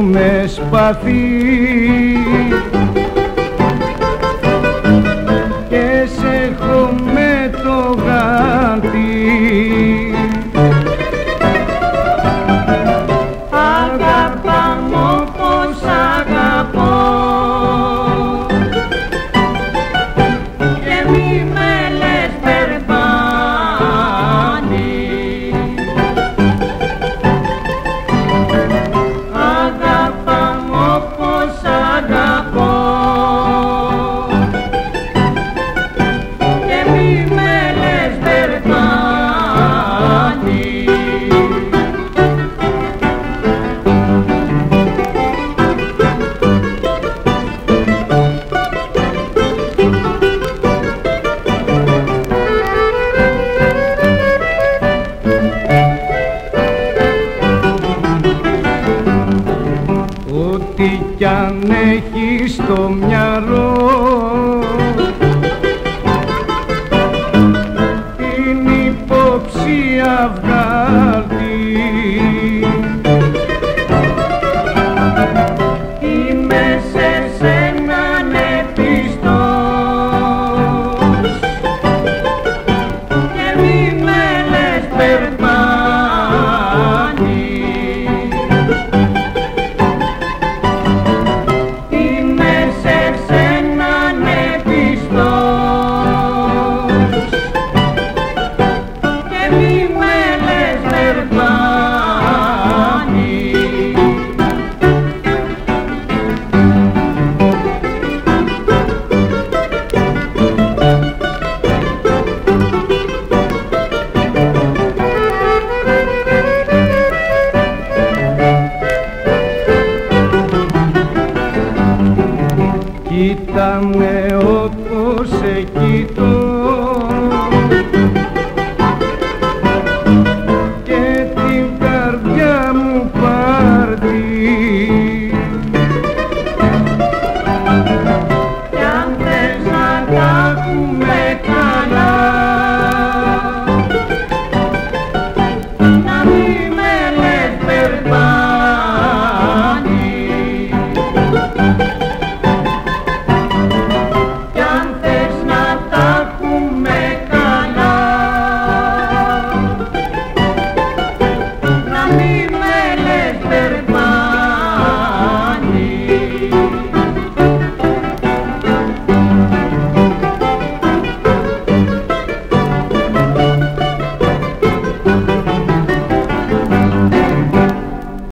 σου φέρνουμε σπαθί κι αν έχει στο μυαλό. Την υποψία βγάζει. κοιτάμε όπως σε κοιτώ